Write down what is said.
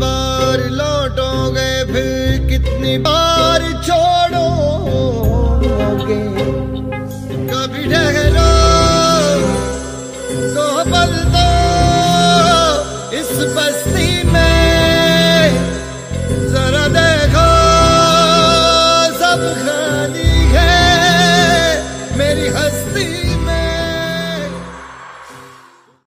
बार लौटोगे फिर कितनी बार छोड़ोगे कभी ठहरो तो बल दो इस बस्ती में। जरा देखो, सब खाली है मेरी हस्ती में।